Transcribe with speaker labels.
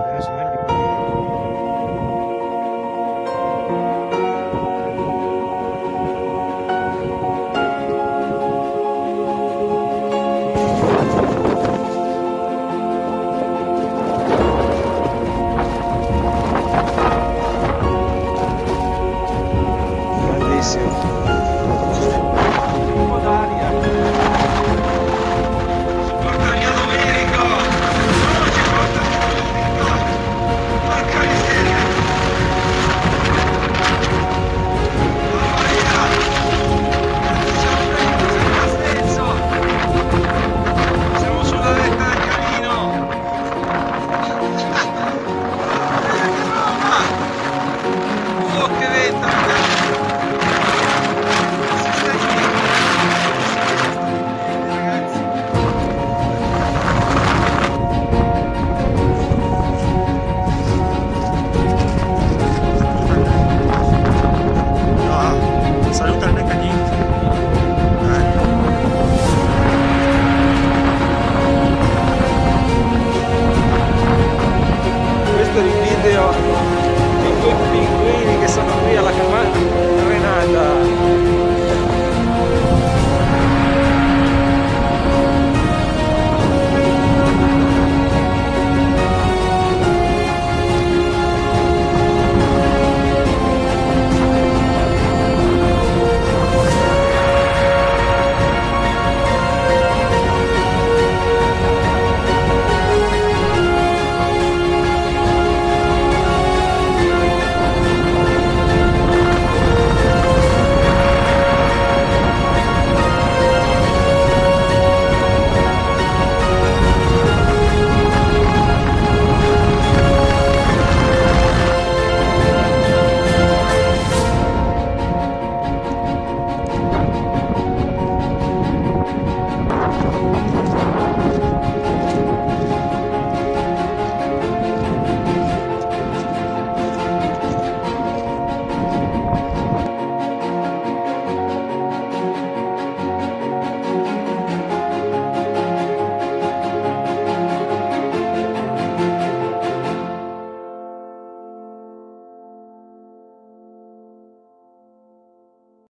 Speaker 1: Gracias.